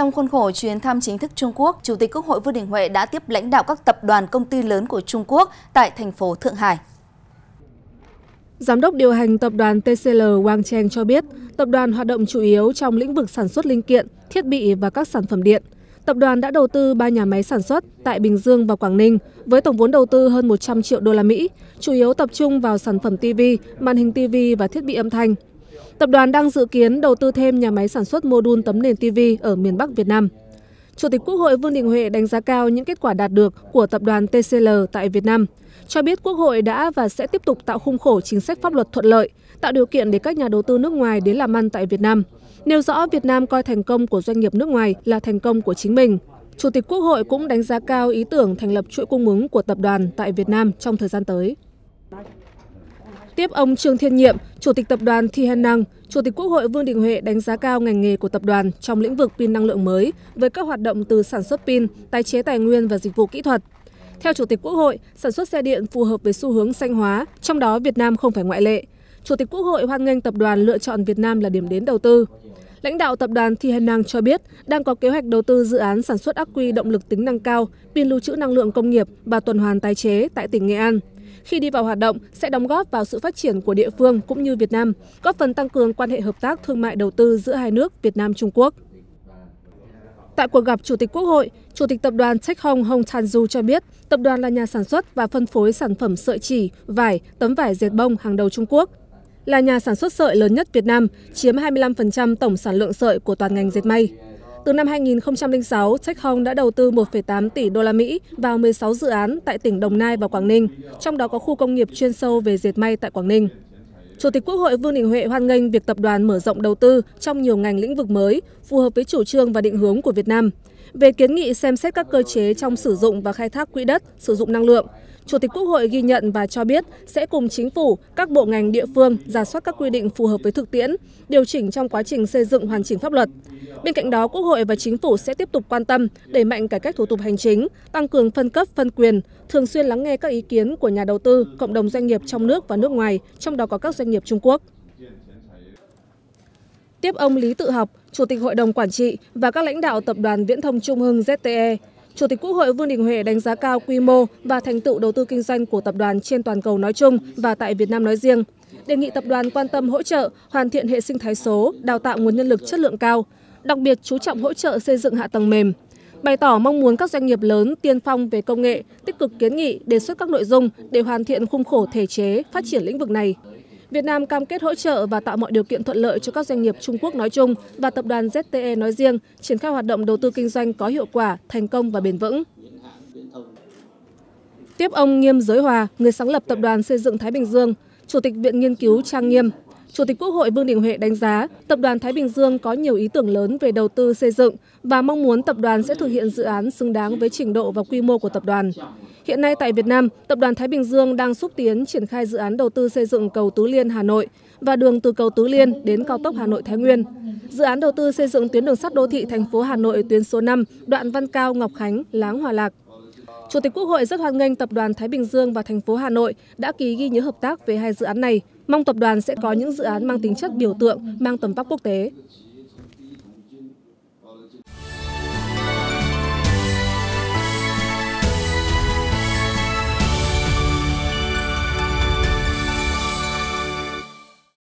Trong khuôn khổ chuyến thăm chính thức Trung Quốc, Chủ tịch Quốc hội Vương Đình Huệ đã tiếp lãnh đạo các tập đoàn công ty lớn của Trung Quốc tại thành phố Thượng Hải. Giám đốc điều hành tập đoàn TCL Wang Cheng cho biết, tập đoàn hoạt động chủ yếu trong lĩnh vực sản xuất linh kiện, thiết bị và các sản phẩm điện. Tập đoàn đã đầu tư 3 nhà máy sản xuất tại Bình Dương và Quảng Ninh với tổng vốn đầu tư hơn 100 triệu đô la Mỹ, chủ yếu tập trung vào sản phẩm TV, màn hình TV và thiết bị âm thanh. Tập đoàn đang dự kiến đầu tư thêm nhà máy sản xuất mô đun tấm nền TV ở miền Bắc Việt Nam. Chủ tịch Quốc hội Vương Đình Huệ đánh giá cao những kết quả đạt được của tập đoàn TCL tại Việt Nam, cho biết Quốc hội đã và sẽ tiếp tục tạo khung khổ chính sách pháp luật thuận lợi, tạo điều kiện để các nhà đầu tư nước ngoài đến làm ăn tại Việt Nam. Nêu rõ Việt Nam coi thành công của doanh nghiệp nước ngoài là thành công của chính mình. Chủ tịch Quốc hội cũng đánh giá cao ý tưởng thành lập chuỗi cung ứng của tập đoàn tại Việt Nam trong thời gian tới. Tiếp ông Trương Thiên Nhiệm, Chủ tịch Tập đoàn Thi Hèn Năng, Chủ tịch Quốc hội Vương Đình Huệ đánh giá cao ngành nghề của tập đoàn trong lĩnh vực pin năng lượng mới với các hoạt động từ sản xuất pin, tái chế tài nguyên và dịch vụ kỹ thuật. Theo Chủ tịch Quốc hội, sản xuất xe điện phù hợp với xu hướng xanh hóa, trong đó Việt Nam không phải ngoại lệ. Chủ tịch Quốc hội hoan nghênh tập đoàn lựa chọn Việt Nam là điểm đến đầu tư. Lãnh đạo tập đoàn Thi Hèn Năng cho biết đang có kế hoạch đầu tư dự án sản xuất ắc quy động lực tính năng cao, pin lưu trữ năng lượng công nghiệp và tuần hoàn tái chế tại tỉnh Nghệ An. Khi đi vào hoạt động sẽ đóng góp vào sự phát triển của địa phương cũng như Việt Nam, góp phần tăng cường quan hệ hợp tác thương mại đầu tư giữa hai nước Việt Nam Trung Quốc. Tại cuộc gặp Chủ tịch Quốc hội, Chủ tịch Tập đoàn Tech Hong Hong Tanju cho biết, tập đoàn là nhà sản xuất và phân phối sản phẩm sợi chỉ, vải, tấm vải dệt bông hàng đầu Trung Quốc. Là nhà sản xuất sợi lớn nhất Việt Nam, chiếm 25% tổng sản lượng sợi của toàn ngành dệt may. Từ năm 2006, Tech đã đầu tư 1,8 tỷ đô la Mỹ vào 16 dự án tại tỉnh Đồng Nai và Quảng Ninh, trong đó có khu công nghiệp chuyên sâu về dệt may tại Quảng Ninh. Chủ tịch Quốc hội Vương Đình Huệ hoan nghênh việc tập đoàn mở rộng đầu tư trong nhiều ngành lĩnh vực mới, phù hợp với chủ trương và định hướng của Việt Nam. Về kiến nghị xem xét các cơ chế trong sử dụng và khai thác quỹ đất, sử dụng năng lượng, Chủ tịch Quốc hội ghi nhận và cho biết sẽ cùng chính phủ, các bộ ngành địa phương giả soát các quy định phù hợp với thực tiễn, điều chỉnh trong quá trình xây dựng hoàn chỉnh pháp luật. Bên cạnh đó, Quốc hội và chính phủ sẽ tiếp tục quan tâm, đẩy mạnh cải cách thủ tục hành chính, tăng cường phân cấp, phân quyền, thường xuyên lắng nghe các ý kiến của nhà đầu tư, cộng đồng doanh nghiệp trong nước và nước ngoài, trong đó có các doanh nghiệp Trung Quốc. Tiếp ông Lý Tự Học, Chủ tịch Hội đồng Quản trị và các lãnh đạo Tập đoàn Viễn thông Trung Hưng ZTE, Chủ tịch Quốc hội Vương Đình Huệ đánh giá cao quy mô và thành tựu đầu tư kinh doanh của tập đoàn trên toàn cầu nói chung và tại Việt Nam nói riêng. Đề nghị tập đoàn quan tâm hỗ trợ, hoàn thiện hệ sinh thái số, đào tạo nguồn nhân lực chất lượng cao, đặc biệt chú trọng hỗ trợ xây dựng hạ tầng mềm. Bày tỏ mong muốn các doanh nghiệp lớn tiên phong về công nghệ tích cực kiến nghị đề xuất các nội dung để hoàn thiện khung khổ thể chế phát triển lĩnh vực này. Việt Nam cam kết hỗ trợ và tạo mọi điều kiện thuận lợi cho các doanh nghiệp Trung Quốc nói chung và tập đoàn ZTE nói riêng triển khai hoạt động đầu tư kinh doanh có hiệu quả, thành công và bền vững. Tiếp ông Nghiêm Giới Hòa, người sáng lập tập đoàn xây dựng Thái Bình Dương, Chủ tịch Viện Nghiên cứu Trang Nghiêm, Chủ tịch Quốc hội Vương Đình Huệ đánh giá Tập đoàn Thái Bình Dương có nhiều ý tưởng lớn về đầu tư xây dựng và mong muốn tập đoàn sẽ thực hiện dự án xứng đáng với trình độ và quy mô của tập đoàn. Hiện nay tại Việt Nam, Tập đoàn Thái Bình Dương đang xúc tiến triển khai dự án đầu tư xây dựng cầu Tứ Liên Hà Nội và đường từ cầu Tứ Liên đến cao tốc Hà Nội Thái Nguyên. Dự án đầu tư xây dựng tuyến đường sắt đô thị thành phố Hà Nội tuyến số 5, đoạn Văn Cao Ngọc Khánh, Láng Hòa Lạc. Chủ tịch Quốc hội rất hoan nghênh Tập đoàn Thái Bình Dương và thành phố Hà Nội đã ký ghi nhớ hợp tác về hai dự án này, mong tập đoàn sẽ có những dự án mang tính chất biểu tượng, mang tầm vóc quốc tế.